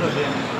coisa a ver.